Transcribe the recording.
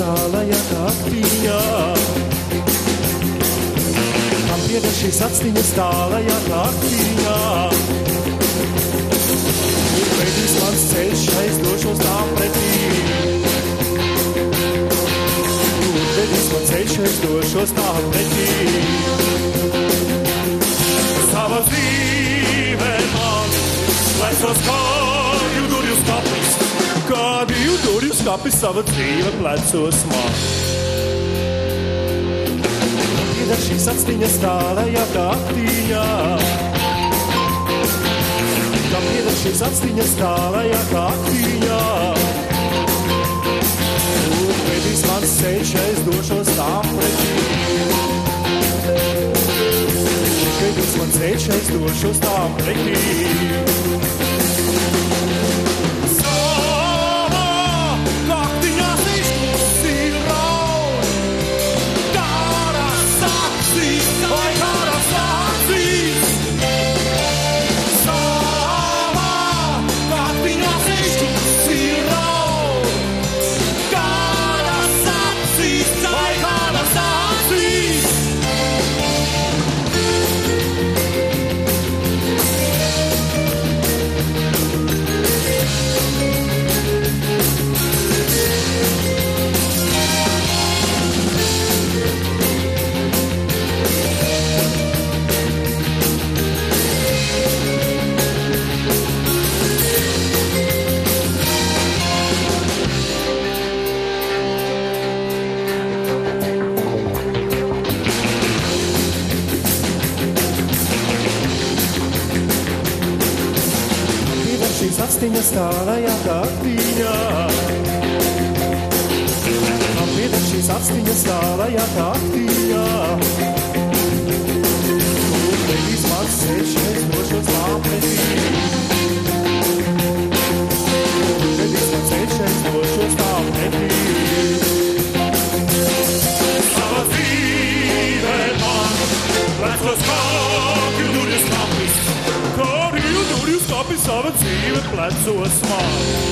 stala jaka pieder šīs atmiņas tālajā naktiņā? Un veidīs mans ceļš, aizdošos tā pretī. Un veidīs man ceļš, aizdošos tā pretī. Sava dzīve man, plecos kāju durvju skapis, kādu durvju skapis sava dzīve plecos man. Pieder šīs atstiņas tālajā naktiņā. Kam pieder šīs atstiņas tālajā naktiņā. Un vedīs mans ceļš, es došos tā pretī. Vedīs man ceļš, es došos tā pretī. Pieder šīs atstiņas tālajā naktiņā. Man pieder šīs atstiņas tālajā naktiņā. to a smog.